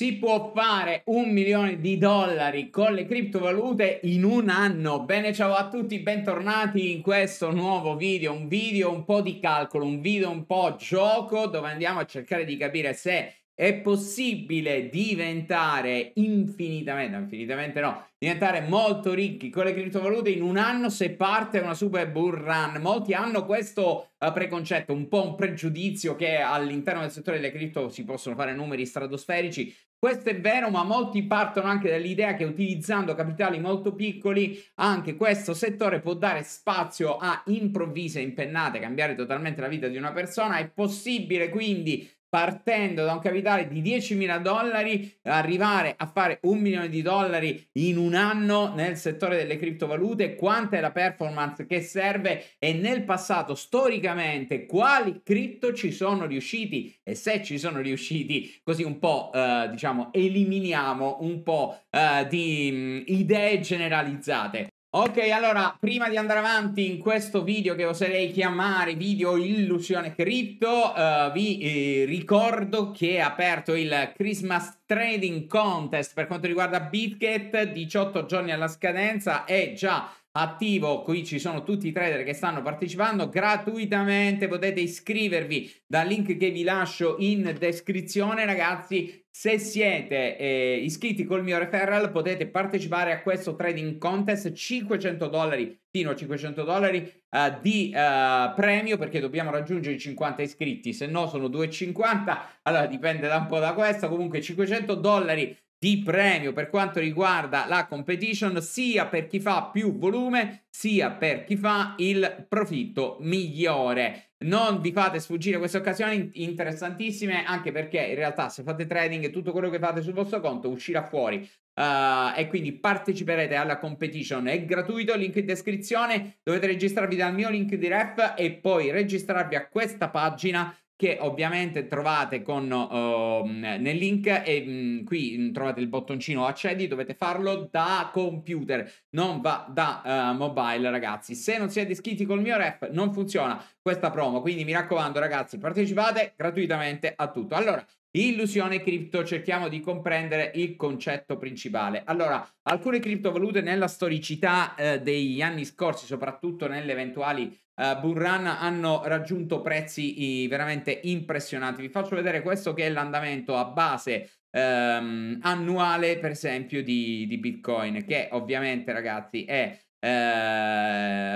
Si può fare un milione di dollari con le criptovalute in un anno. Bene, ciao a tutti, bentornati in questo nuovo video. Un video un po' di calcolo, un video un po' gioco dove andiamo a cercare di capire se è possibile diventare infinitamente, infinitamente no, diventare molto ricchi con le criptovalute in un anno se parte una super bull run. Molti hanno questo uh, preconcetto, un po' un pregiudizio che all'interno del settore delle cripto si possono fare numeri stratosferici. Questo è vero, ma molti partono anche dall'idea che utilizzando capitali molto piccoli anche questo settore può dare spazio a improvvise impennate, cambiare totalmente la vita di una persona. È possibile quindi partendo da un capitale di 10.000 dollari, arrivare a fare un milione di dollari in un anno nel settore delle criptovalute, quanta è la performance che serve e nel passato storicamente quali cripto ci sono riusciti e se ci sono riusciti, così un po' eh, diciamo eliminiamo un po' eh, di mh, mm, idee generalizzate. Ok, allora, prima di andare avanti in questo video che oserei chiamare video illusione cripto, uh, vi eh, ricordo che è aperto il Christmas Trading Contest per quanto riguarda BitGet, 18 giorni alla scadenza, è già attivo, qui ci sono tutti i trader che stanno partecipando gratuitamente, potete iscrivervi dal link che vi lascio in descrizione ragazzi, se siete eh, iscritti col mio referral potete partecipare a questo trading contest 500 dollari fino a 500 dollari uh, di uh, premio perché dobbiamo raggiungere i 50 iscritti. Se no sono 2,50 allora dipende da un po' da questo. Comunque 500 dollari di premio per quanto riguarda la competition sia per chi fa più volume sia per chi fa il profitto migliore. Non vi fate sfuggire queste occasioni interessantissime anche perché in realtà se fate trading tutto quello che fate sul vostro conto uscirà fuori uh, e quindi parteciperete alla competition. È gratuito, link in descrizione, dovete registrarvi dal mio link di ref e poi registrarvi a questa pagina che ovviamente trovate con, uh, nel link e mh, qui trovate il bottoncino accedi, dovete farlo da computer, non va da uh, mobile ragazzi. Se non siete iscritti col mio ref non funziona questa promo, quindi mi raccomando ragazzi partecipate gratuitamente a tutto. Allora, Illusione cripto, cerchiamo di comprendere il concetto principale. Allora, alcune criptovalute nella storicità eh, degli anni scorsi, soprattutto nelle eventuali uh, bull run hanno raggiunto prezzi veramente impressionanti. Vi faccio vedere questo che è l'andamento a base um, annuale, per esempio, di, di, Bitcoin, che ovviamente, ragazzi, è eh,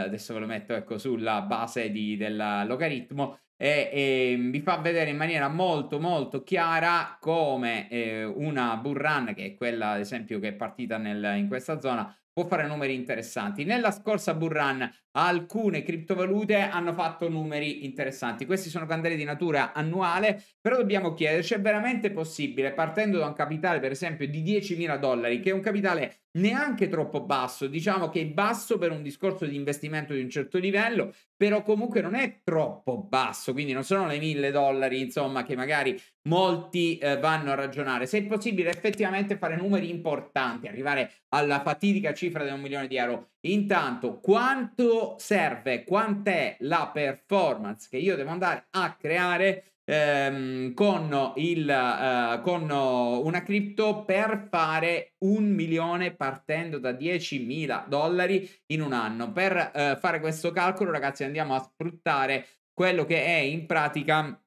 adesso ve lo metto ecco sulla base di, del logaritmo e, e, vi fa vedere in maniera molto molto chiara come eh, una bull run che è quella ad esempio che è partita nel, in questa zona può fare numeri interessanti. Nella scorsa bull run alcune criptovalute hanno fatto numeri interessanti. Questi sono candele di natura annuale, però dobbiamo chiederci, è veramente possibile, partendo da un capitale per esempio di 10.000 dollari, che è un capitale neanche troppo basso, diciamo che è basso per un discorso di investimento di un certo livello, però comunque non è troppo basso, quindi non sono le 1.000 dollari, insomma, che magari molti eh, vanno a ragionare. Se è possibile effettivamente fare numeri importanti, arrivare alla fatidica cifra di un milione di euro, intanto quanto serve, quant'è la performance che io devo andare a creare ehm, con, il, eh, con una cripto per fare un milione partendo da 10.000 dollari in un anno. Per eh, fare questo calcolo, ragazzi, andiamo a sfruttare quello che è in pratica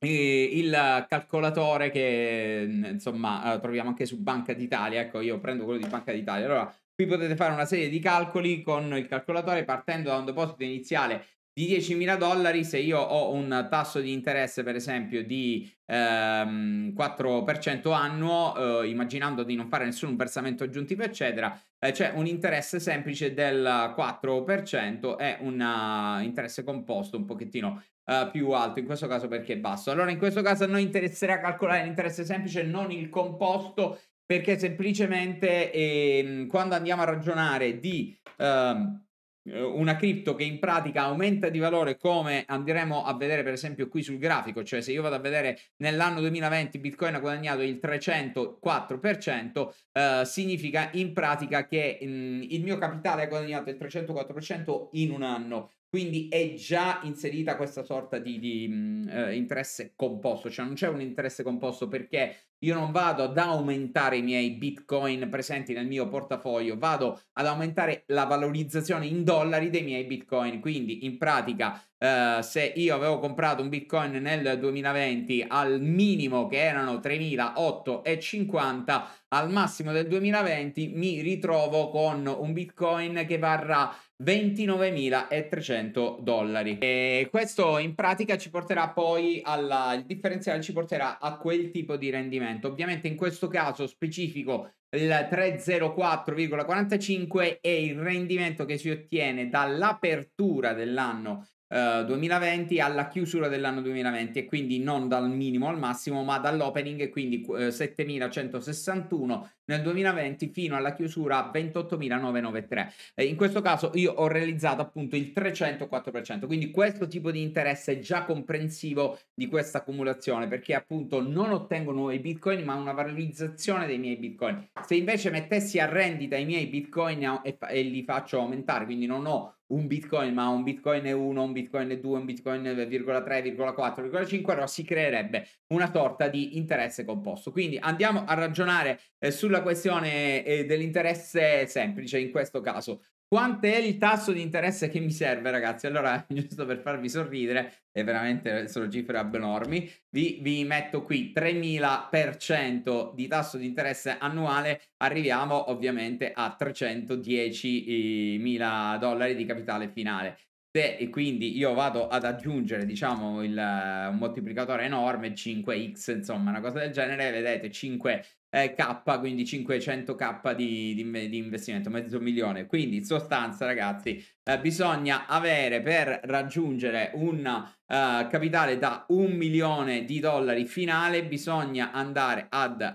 il calcolatore che insomma eh, troviamo anche su Banca d'Italia ecco io prendo quello di Banca d'Italia. Allora qui potete fare una serie di calcoli con il calcolatore partendo da un deposito iniziale di 10.000 dollari. Se io ho un tasso di interesse per esempio di ehm, 4% annuo eh, immaginando di non fare nessun versamento aggiuntivo eccetera eh, c'è un interesse semplice del 4% e un uh, interesse composto un pochettino uh, più alto in questo caso perché è basso allora in questo caso a noi interesserà calcolare l'interesse semplice non il composto perché semplicemente ehm, quando andiamo a ragionare di ehm, eh, una cripto che in pratica aumenta di valore come andremo a vedere per esempio qui sul grafico, cioè se io vado a vedere nell'anno 2020 Bitcoin ha guadagnato il 304%, eh, significa in pratica che mh, mm, il mio capitale ha guadagnato il 304% in un anno. Quindi è già inserita questa sorta di, di mh, eh, interesse composto, cioè non c'è un interesse composto perché io non vado ad aumentare i miei bitcoin presenti nel mio portafoglio, vado ad aumentare la valorizzazione in dollari dei miei bitcoin. Quindi in pratica Uh, se io avevo comprato un bitcoin nel 2020 al minimo che erano 3.850 al massimo del 2020 mi ritrovo con un bitcoin che varrà 29.300 dollari. E questo in pratica ci porterà poi il differenziale ci porterà a quel tipo di rendimento. Ovviamente in questo caso specifico il 304,45 è il rendimento che si ottiene dall'apertura dell'anno 2020 eh, alla chiusura dell'anno 2020 e quindi non dal minimo al massimo ma dall'opening e quindi uh, 7161 nel 2020 fino alla chiusura 28.993 eh, in questo caso io ho realizzato appunto il 304% quindi questo tipo di interesse è già comprensivo di questa accumulazione perché appunto non ottengo nuovi bitcoin ma una valorizzazione dei miei bitcoin. Se invece mettessi a rendita i miei bitcoin e, e li faccio aumentare quindi non ho un bitcoin, ma un bitcoin è 1, un bitcoin è 2, un bitcoin è 0,3,4,5, allora si creerebbe una sorta di interesse composto. Quindi andiamo a ragionare eh, sulla questione eh, dell'interesse semplice in questo caso. Quant'è il tasso di interesse che mi serve, ragazzi? Allora, giusto per farvi sorridere, è veramente sono cifre abnormi, vi, vi metto qui 3000% di tasso di interesse annuale, arriviamo ovviamente a 310.000 dollari di capitale finale. Se, e quindi io vado ad aggiungere, diciamo, il, un moltiplicatore enorme, 5x, insomma, una cosa del genere, vedete, 5 eh, K, quindi 500k di, di, di, investimento, mezzo milione. Quindi in sostanza, ragazzi, eh, bisogna avere per raggiungere un uh, capitale da un milione di dollari finale, bisogna andare ad uh,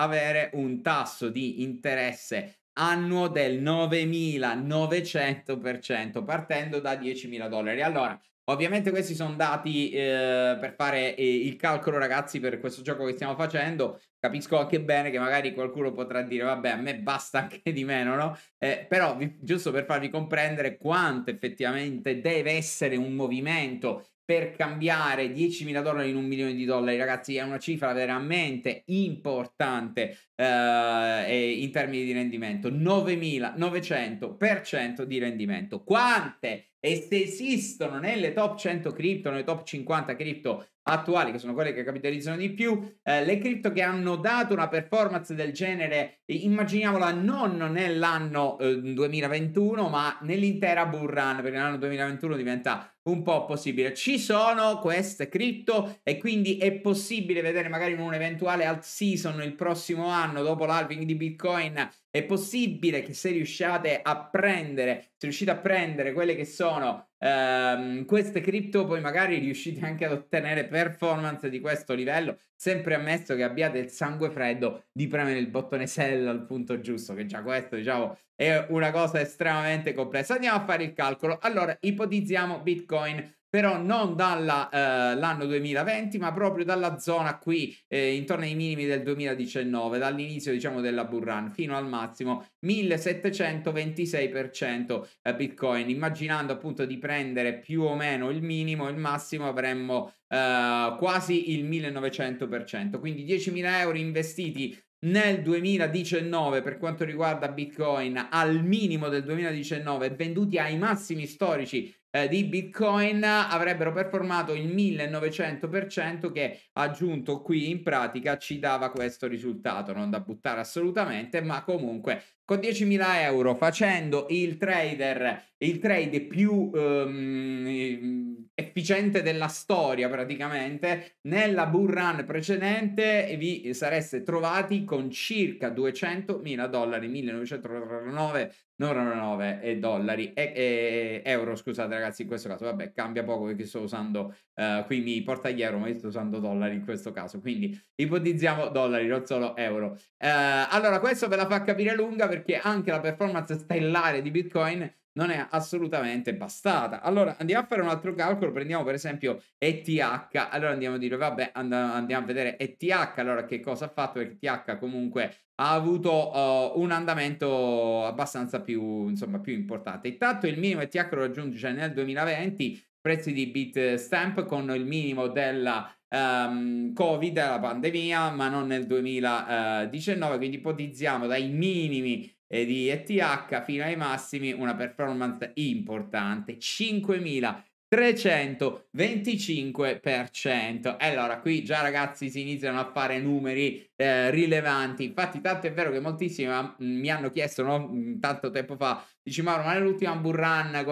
avere un tasso di interesse annuo del 9900% partendo da 10.000 dollari. Allora, Ovviamente questi sono dati eh, per fare eh, il calcolo, ragazzi, per questo gioco che stiamo facendo. Capisco anche bene che magari qualcuno potrà dire, vabbè, a me basta anche di meno, no? Eh, però, vi, giusto per farvi comprendere quanto effettivamente deve essere un movimento per cambiare 10.000 dollari in un milione di dollari, ragazzi, è una cifra veramente importante eh, in termini di rendimento. 9.900% di rendimento. Quante e se esistono nelle top 100 cripto, nelle top 50 cripto attuali, che sono quelle che capitalizzano di più, eh, le cripto che hanno dato una performance del genere, immaginiamola non nell'anno eh, 2021, ma nell'intera bull run, perché l'anno 2021 diventa un po' possibile. Ci sono queste cripto e quindi è possibile vedere magari in un eventuale alt season il prossimo anno dopo l'halving di Bitcoin è possibile che se riusciate a prendere, se riuscite a prendere quelle che sono ehm, queste cripto, poi magari riuscite anche ad ottenere performance di questo livello, sempre ammesso che abbiate il sangue freddo di premere il bottone sell al punto giusto, che già questo, diciamo, è una cosa estremamente complessa. Andiamo a fare il calcolo. Allora, ipotizziamo Bitcoin però non dall'anno eh, 2020, ma proprio dalla zona qui, eh, intorno ai minimi del 2019, dall'inizio diciamo della bull run fino al massimo 1726% eh, Bitcoin, immaginando appunto di prendere più o meno il minimo, il massimo avremmo eh, quasi il 1900%, quindi 10.000 euro investiti nel 2019 per quanto riguarda Bitcoin al minimo del 2019 venduti ai massimi storici eh, di Bitcoin avrebbero performato il 1900% che aggiunto qui in pratica ci dava questo risultato, non da buttare assolutamente, ma comunque con 10.000 euro facendo il trader, il trade più um, efficiente della storia praticamente, nella bull run precedente vi sareste trovati con circa 200.000 dollari, 1999 99 e dollari e, e, euro scusate ragazzi in questo caso. Vabbè cambia poco perché sto usando uh, qui mi porta gli euro ma io sto usando dollari in questo caso quindi ipotizziamo dollari non solo euro. Uh, allora questo ve la fa capire lunga perché anche la performance stellare di bitcoin non è assolutamente bastata. Allora andiamo a fare un altro calcolo, prendiamo per esempio ETH, allora andiamo a dire vabbè andiamo a vedere ETH, allora che cosa ha fatto? ETH comunque ha avuto uh, un andamento abbastanza più, insomma, più importante. Intanto il minimo ETH lo raggiunge nel 2020, prezzi di Bitstamp con il minimo della um, Covid, la pandemia, ma non nel 2019, quindi ipotizziamo dai minimi eh, di ETH fino ai massimi una performance importante, 5.000 325%. E allora qui già ragazzi si iniziano a fare numeri eh, rilevanti. Infatti, tanto è vero che moltissimi mi hanno chiesto no, tanto tempo fa: dici Mauro, ma nell'ultima burrun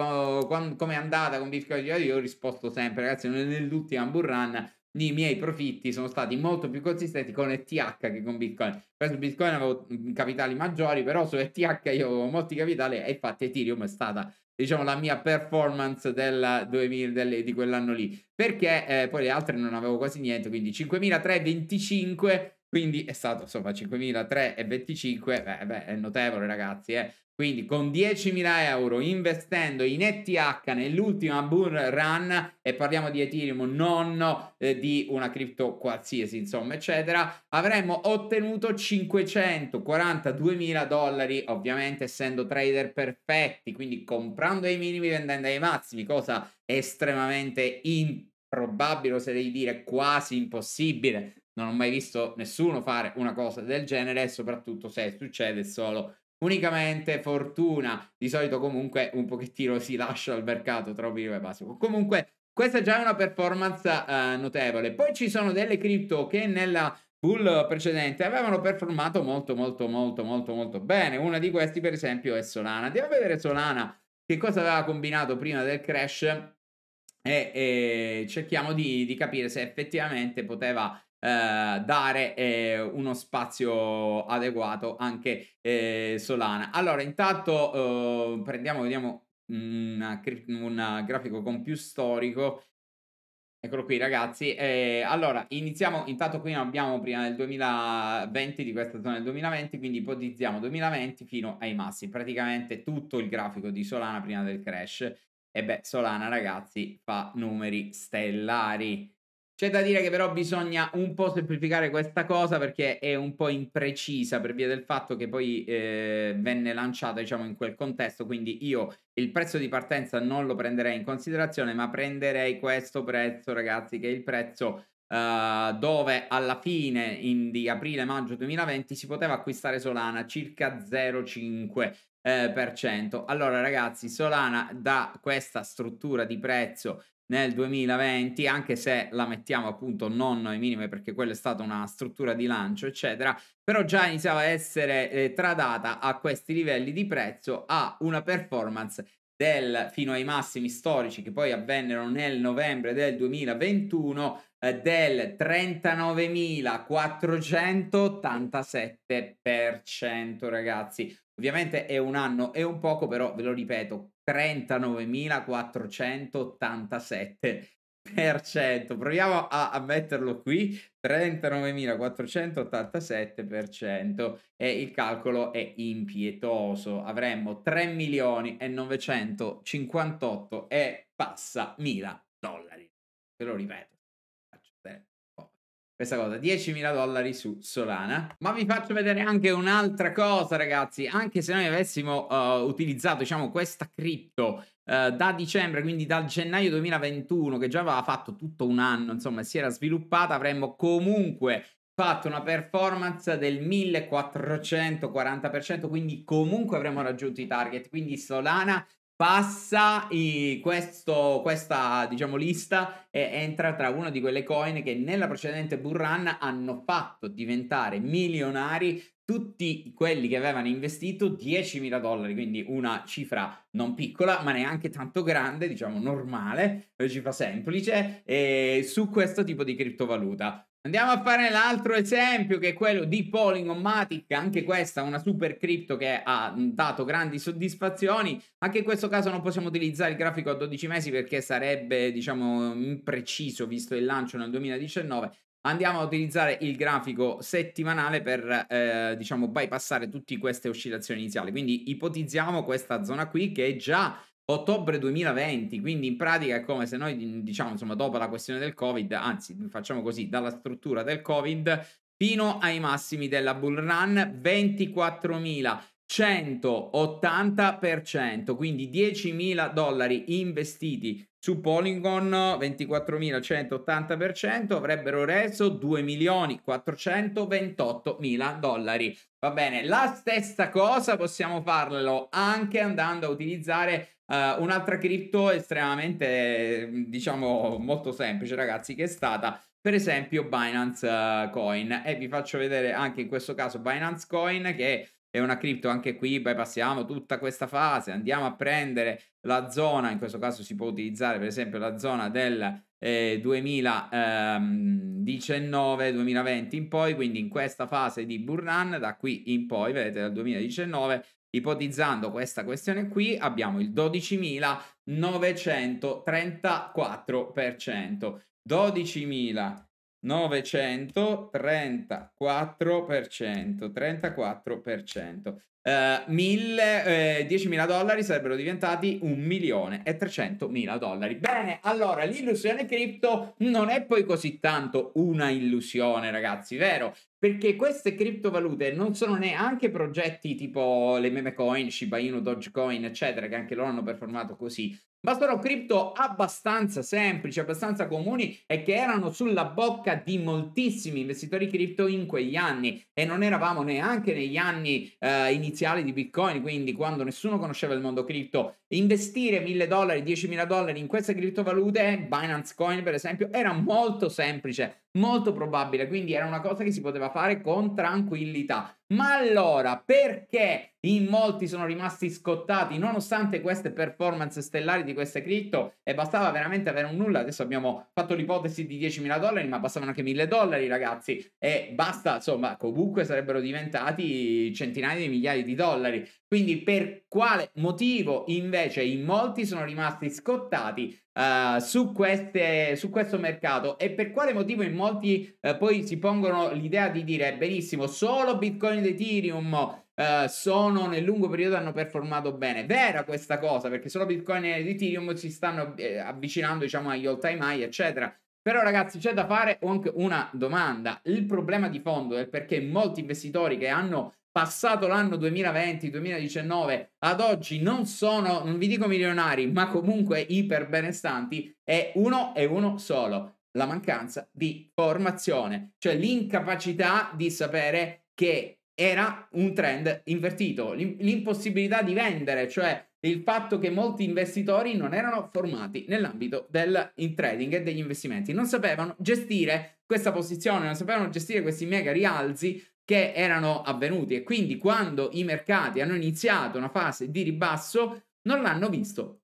com- come è andata con Bitcoin? Io ho risposto sempre, ragazzi, nell'ultima burrun i miei profitti sono stati molto più consistenti con ETH che con Bitcoin. Per su Bitcoin avevo capitali maggiori, però su ETH io avevo molti capitali e infatti Ethereum è stata diciamo la mia performance del 2000, del, di quell'anno lì. Perché eh, poi le altre non avevo quasi niente quindi 5325 quindi è stato insomma 5325 beh, beh è notevole ragazzi eh quindi con 10.000 euro investendo in ETH nell'ultima bull run, e parliamo di Ethereum, non eh, di una cripto qualsiasi, insomma, eccetera, avremmo ottenuto 542.000 dollari, ovviamente essendo trader perfetti, quindi comprando ai minimi, vendendo ai massimi, cosa estremamente improbabile, oserei dire quasi impossibile. Non ho mai visto nessuno fare una cosa del genere e soprattutto se succede solo unicamente fortuna. Di solito comunque un pochettino si lascia al mercato, trovi e basico. Comunque questa è già una performance uh, notevole. Poi ci sono delle cripto che nella bull precedente avevano performato molto molto molto molto molto bene. Una di questi per esempio è Solana. Andiamo a vedere Solana che cosa aveva combinato prima del crash e, e cerchiamo di, di capire se effettivamente poteva eh, dare eh, uno spazio adeguato anche eh, Solana. Allora, intanto eh, prendiamo, vediamo un grafico con più storico. Eccolo qui ragazzi, eh, allora iniziamo, intanto qui abbiamo prima del 2020, di questa zona del 2020, quindi ipotizziamo 2020 fino ai massi, praticamente tutto il grafico di Solana prima del crash. E beh, Solana ragazzi fa numeri stellari, c'è da dire che però bisogna un po' semplificare questa cosa perché è un po' imprecisa per via del fatto che poi eh, venne lanciata diciamo in quel contesto, quindi io il prezzo di partenza non lo prenderei in considerazione, ma prenderei questo prezzo ragazzi che è il prezzo uh, dove alla fine in, di aprile-maggio 2020 si poteva acquistare Solana circa 0,5%. Eh. Allora ragazzi, Solana da questa struttura di prezzo nel 2020, anche se la mettiamo appunto non ai minimi perché quella è stata una struttura di lancio, eccetera, però già iniziava a essere eh, tradata a questi livelli di prezzo a una performance del, fino ai massimi storici che poi avvennero nel novembre del 2021 eh, del 39.487% ragazzi ovviamente è un anno e un poco però ve lo ripeto 39.487%. Proviamo a, a, metterlo qui, 39.487% e il calcolo è impietoso. Avremmo 3 milioni e 958 e passa mila dollari. Ve lo ripeto questa cosa, 10.000 dollari su Solana. Ma vi faccio vedere anche un'altra cosa, ragazzi. Anche se noi avessimo uh, utilizzato, diciamo, questa cripto uh, da dicembre, quindi dal gennaio 2021, che già aveva fatto tutto un anno, insomma, si era sviluppata, avremmo comunque fatto una performance del 1440%, quindi comunque avremmo raggiunto i target. Quindi Solana passa questo, questa diciamo, lista e entra tra una di quelle coin che nella precedente bull run hanno fatto diventare milionari tutti quelli che avevano investito 10.000 dollari, quindi una cifra non piccola, ma neanche tanto grande, diciamo normale, una cifra semplice, eh, su questo tipo di criptovaluta. Andiamo a fare l'altro esempio che è quello di Polygomatic, anche questa una super cripto che ha dato grandi soddisfazioni, anche in questo caso non possiamo utilizzare il grafico a 12 mesi perché sarebbe diciamo impreciso visto il lancio nel 2019, andiamo a utilizzare il grafico settimanale per eh, diciamo bypassare tutte queste oscillazioni iniziali. Quindi ipotizziamo questa zona qui che è già ottobre 2020, quindi in pratica è come se noi diciamo insomma dopo la questione del Covid, anzi facciamo così, dalla struttura del Covid fino ai massimi della bull run 24.000 180%, quindi 10.000 dollari investiti su Polygon, 24.180% avrebbero reso 2.428.000 dollari. Va bene, la stessa cosa possiamo farlo anche andando a utilizzare uh, un'altra cripto estremamente, diciamo, molto semplice, ragazzi, che è stata per esempio Binance uh, Coin. E vi faccio vedere anche in questo caso Binance Coin che è una cripto anche qui, bypassiamo tutta questa fase, andiamo a prendere la zona, in questo caso si può utilizzare per esempio la zona del eh, 2019-2020 in poi, quindi in questa fase di Burran, da qui in poi, vedete dal 2019, ipotizzando questa questione qui, abbiamo il 12.934%, 12.000 934%, 34%. Uh, mille, eh, 10.000 dollari sarebbero diventati 1 milione e 300 mila dollari. Bene, allora l'illusione cripto non è poi così tanto una illusione, ragazzi, vero? Perché queste criptovalute non sono neanche progetti tipo le meme coin, Shiba Inu, Dogecoin, eccetera, che anche loro hanno performato così. Ma sono cripto abbastanza semplici, abbastanza comuni e che erano sulla bocca di moltissimi investitori cripto in quegli anni e non eravamo neanche negli anni eh, iniziali di Bitcoin, quindi quando nessuno conosceva il mondo cripto. Investire 1000 dollari, 10.000 dollari in queste criptovalute, Binance Coin per esempio, era molto semplice, molto probabile, quindi era una cosa che si poteva fare con tranquillità. Ma allora, perché in molti sono rimasti scottati nonostante queste performance stellari di queste cripto e bastava veramente avere un nulla? Adesso abbiamo fatto l'ipotesi di 10.000 dollari, ma bastavano anche 1.000 dollari, ragazzi, e basta, insomma, comunque sarebbero diventati centinaia di migliaia di dollari. Quindi per quale motivo invece in molti sono rimasti scottati uh, su, queste, su, questo mercato e per quale motivo in molti uh, poi si pongono l'idea di dire benissimo solo Bitcoin ed Ethereum Uh, sono nel lungo periodo hanno performato bene. Vera questa cosa, perché solo Bitcoin ed Ethereum si stanno eh, avvicinando, diciamo, agli all time high, eccetera. Però, ragazzi, c'è da fare anche una domanda. Il problema di fondo è perché molti investitori che hanno passato l'anno 2020-2019 ad oggi non sono, non vi dico milionari, ma comunque iper benestanti, è uno e uno solo, la mancanza di formazione, cioè l'incapacità di sapere che era un trend invertito, l'impossibilità di vendere, cioè il fatto che molti investitori non erano formati nell'ambito del trading e degli investimenti, non sapevano gestire questa posizione, non sapevano gestire questi mega rialzi che erano avvenuti e quindi quando i mercati hanno iniziato una fase di ribasso non l'hanno visto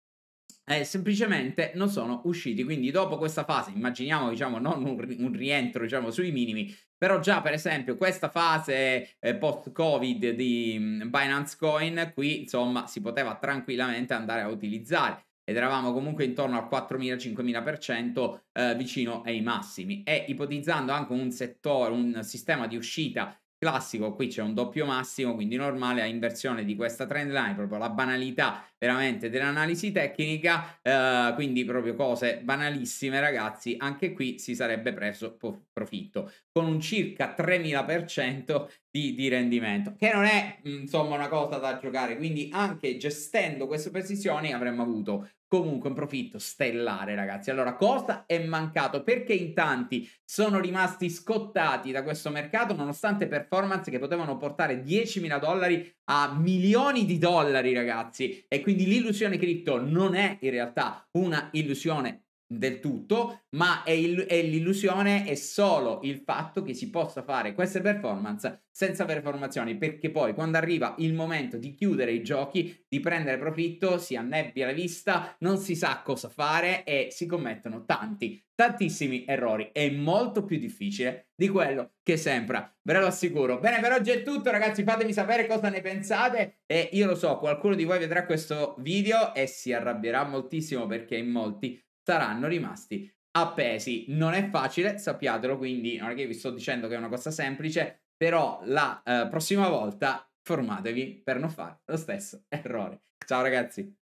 eh, semplicemente non sono usciti. Quindi, dopo questa fase, immaginiamo, diciamo, non un, un rientro, diciamo, sui minimi, però già, per esempio, questa fase eh, post-Covid di mm, Binance Coin, qui, insomma, si poteva tranquillamente andare a utilizzare. Ed eravamo comunque intorno al 4.000-5.000% eh, vicino ai massimi. E ipotizzando anche un settore, un sistema di uscita classico, qui c'è un doppio massimo, quindi normale a inversione di questa trend line, proprio la banalità veramente dell'analisi tecnica, eh, quindi proprio cose banalissime ragazzi, anche qui si sarebbe preso profitto. Con un circa 3000% di, di rendimento, che non è insomma una cosa da giocare, quindi anche gestendo queste posizioni avremmo avuto comunque un profitto stellare ragazzi. Allora cosa è mancato? Perché in tanti sono rimasti scottati da questo mercato nonostante performance che potevano portare 10.000 dollari a milioni di dollari ragazzi. E quindi l'illusione cripto non è in realtà una illusione del tutto, ma è, il, è, l'illusione è solo il fatto che si possa fare queste performance senza avere formazioni, perché poi quando arriva il momento di chiudere i giochi, di prendere profitto, si annebbia la vista, non si sa cosa fare e si commettono tanti, tantissimi errori. È molto più difficile di quello che sembra, ve lo assicuro. Bene, per oggi è tutto, ragazzi. Fatemi sapere cosa ne pensate. E io lo so, qualcuno di voi vedrà questo video e si arrabbierà moltissimo perché in molti saranno rimasti appesi. Non è facile, sappiatelo, quindi non è che vi sto dicendo che è una cosa semplice, però la uh, prossima volta formatevi per non fare lo stesso errore. Ciao ragazzi.